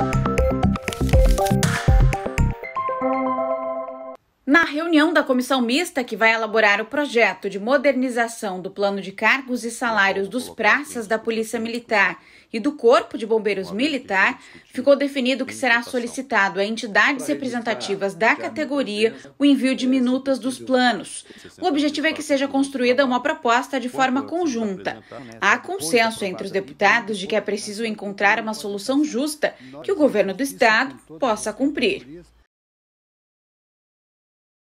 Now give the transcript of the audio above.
Bye. Na reunião da comissão mista que vai elaborar o projeto de modernização do plano de cargos e salários dos praças da Polícia Militar e do Corpo de Bombeiros Militar, ficou definido que será solicitado a entidades representativas da categoria o envio de minutas dos planos. O objetivo é que seja construída uma proposta de forma conjunta. Há consenso entre os deputados de que é preciso encontrar uma solução justa que o governo do estado possa cumprir.